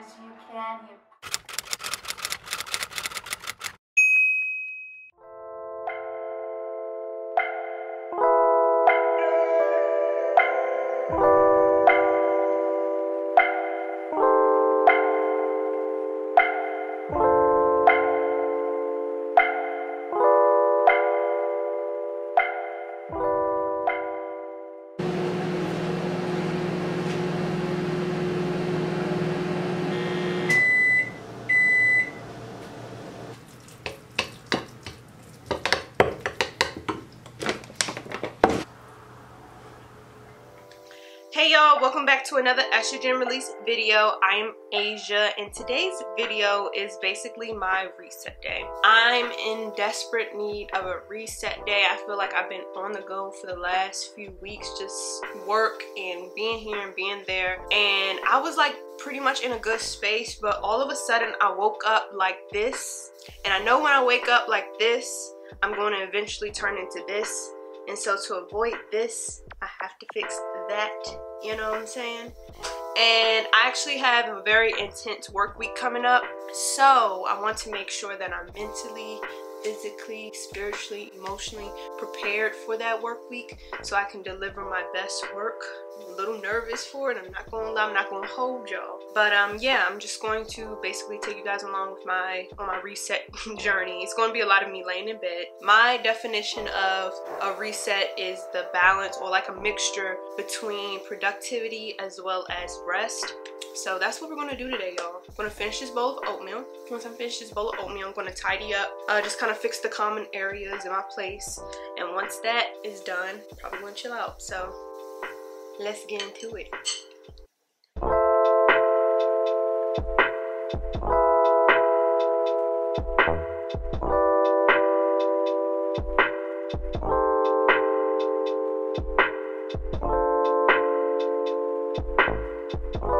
as you can. You y'all, welcome back to another estrogen release video. I'm Asia and today's video is basically my reset day. I'm in desperate need of a reset day. I feel like I've been on the go for the last few weeks, just work and being here and being there. And I was like pretty much in a good space, but all of a sudden I woke up like this. And I know when I wake up like this, I'm going to eventually turn into this. And so to avoid this, I have to fix that, you know what I'm saying? And I actually have a very intense work week coming up. So I want to make sure that I'm mentally, physically, spiritually, emotionally prepared for that work week so I can deliver my best work. I'm a little nervous for it. I'm not gonna I'm not gonna hold y'all. But um yeah, I'm just going to basically take you guys along with my on my reset journey. It's gonna be a lot of me laying in bed. My definition of a reset is the balance or like a mixture between productivity as well as rest. So that's what we're gonna do today, y'all. I'm gonna finish this bowl of oatmeal. Once I finish this bowl of oatmeal, I'm gonna tidy up, uh, just kind of fix the common areas in my place. And once that is done, probably gonna chill out. So let's get into it.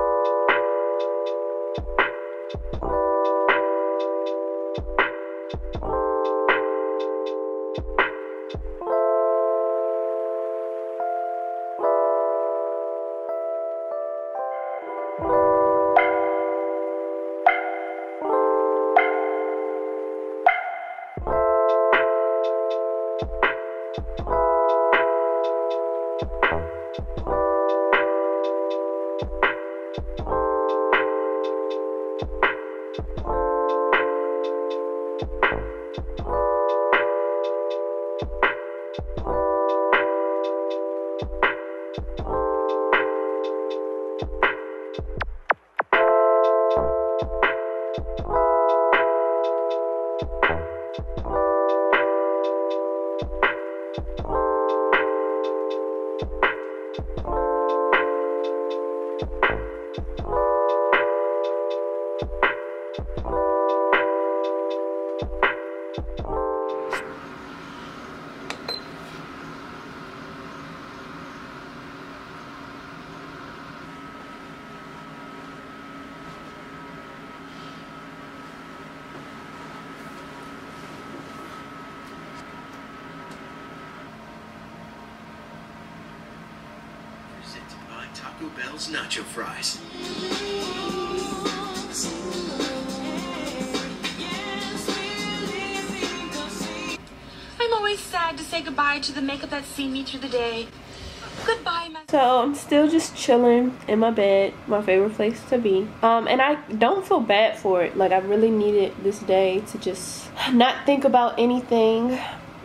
Presented Thank you. By Taco Bell's Nacho Fries. I'm always sad to say goodbye to the makeup that's seen me through the day. Goodbye, my. So I'm still just chilling in my bed, my favorite place to be. Um, and I don't feel bad for it. Like I really needed this day to just not think about anything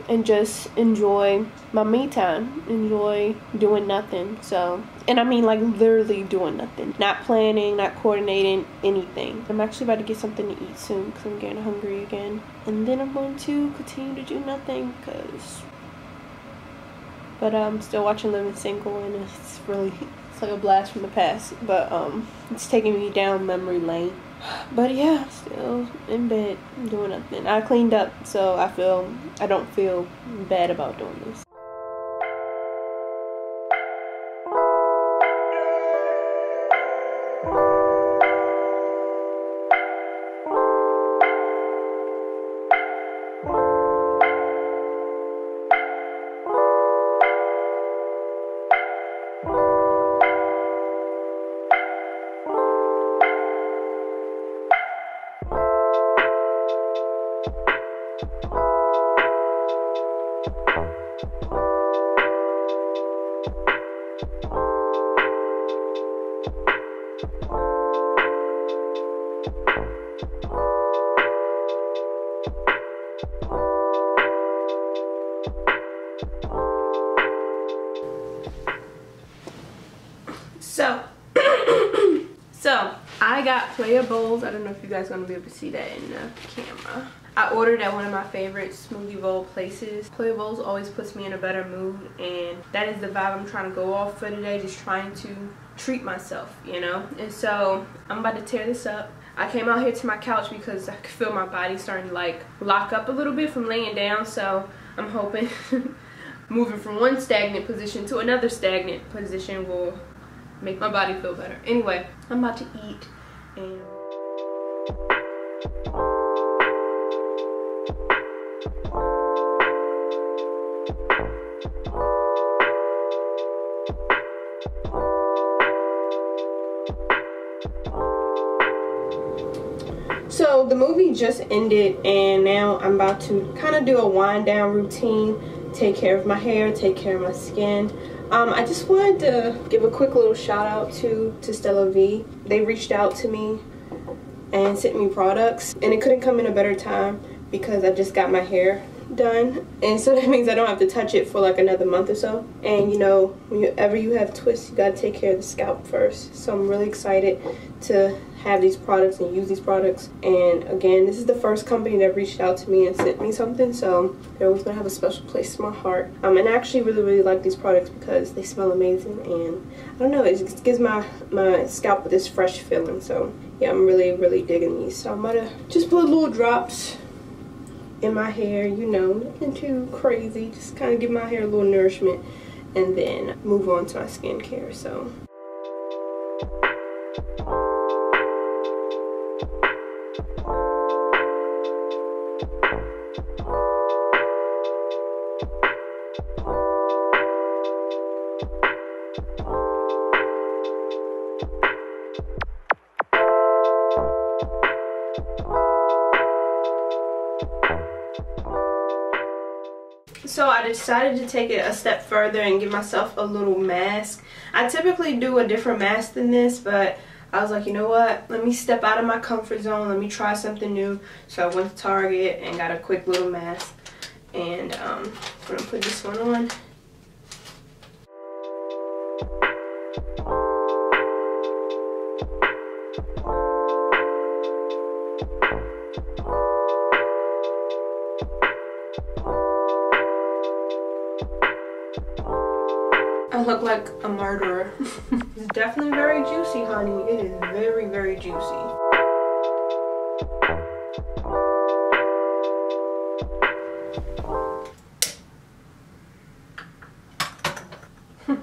and just enjoy my me time, enjoy doing nothing. So, and I mean like literally doing nothing, not planning, not coordinating anything. I'm actually about to get something to eat soon because I'm getting hungry again, and then I'm going to continue to do nothing because. But I'm still watching Living Single, and it's really it's like a blast from the past. But um, it's taking me down memory lane. But yeah, still in bed doing nothing. I cleaned up, so I feel I don't feel bad about doing this. So, so I got Playa Bowls. I don't know if you guys are gonna be able to see that in the camera. I ordered at one of my favorite smoothie bowl places. Playa Bowls always puts me in a better mood and that is the vibe I'm trying to go off for today. Just trying to treat myself, you know? And so I'm about to tear this up. I came out here to my couch because I could feel my body starting to like lock up a little bit from laying down. So I'm hoping moving from one stagnant position to another stagnant position will make my body feel better. Anyway, I'm about to eat and So the movie just ended and now I'm about to kind of do a wind down routine, take care of my hair, take care of my skin. Um, I just wanted to give a quick little shout out to, to Stella V. They reached out to me and sent me products and it couldn't come in a better time because I just got my hair done. And so that means I don't have to touch it for like another month or so. And you know whenever you have twists you got to take care of the scalp first. So I'm really excited to have these products and use these products. And again this is the first company that reached out to me and sent me something. So they're always gonna have a special place in my heart. Um, and I actually really really like these products because they smell amazing. And I don't know it just gives my my scalp this fresh feeling. So yeah I'm really really digging these. So I'm gonna just put little drops in my hair you know nothing too crazy just kind of give my hair a little nourishment and then move on to my skincare so So I decided to take it a step further and give myself a little mask. I typically do a different mask than this, but I was like, you know what? Let me step out of my comfort zone. Let me try something new. So I went to Target and got a quick little mask. And um, I'm going to put this one on. Look like a murderer. it's definitely very juicy, honey. It is very, very juicy.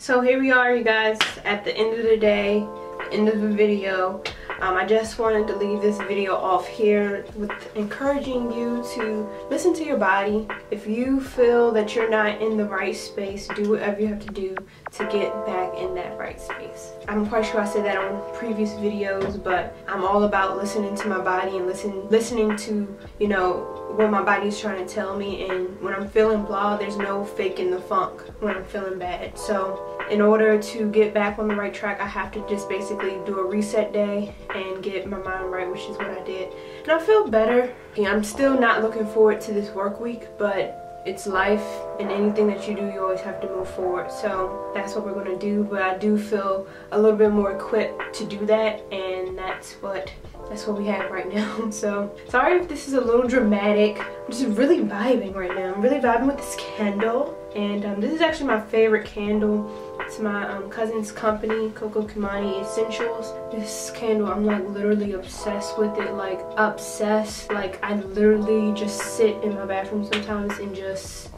so here we are, you guys, at the end of the day, end of the video. Um, I just wanted to leave this video off here with encouraging you to listen to your body. If you feel that you're not in the right space, do whatever you have to do to get back in that right space. I'm quite sure I said that on previous videos, but I'm all about listening to my body and listen, listening to, you know, what my body's trying to tell me and when I'm feeling blah there's no faking the funk when I'm feeling bad so in order to get back on the right track I have to just basically do a reset day and get my mind right which is what I did. And I feel better I'm still not looking forward to this work week but it's life and anything that you do you always have to move forward. So that's what we're to do but I do feel a little bit more equipped to do that and that's what that's what we have right now. So sorry if this is a little dramatic. I'm just really vibing right now. I'm really vibing with this candle and um, this is actually my favorite candle it's my um, cousin's company Coco Kimani Essentials. This candle I'm like literally obsessed with it like obsessed. Like I literally just sit in my bathroom sometimes and just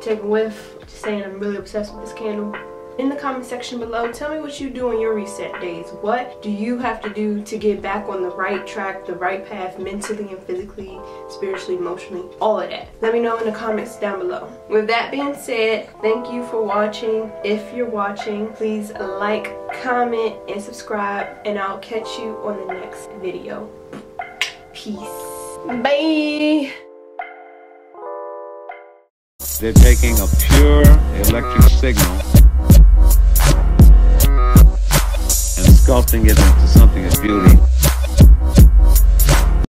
take a whiff. Just saying I'm really obsessed with this candle in the comment section below. Tell me what you do on your reset days. What do you have to do to get back on the right track the right path mentally and physically spiritually emotionally all of that? Let me know in the comments down below. With that being said thank you for watching. If you're watching please like comment and subscribe and i'll catch you on the next video. Peace. Bye. They're taking a pure electric signal sculpting it into something of beauty.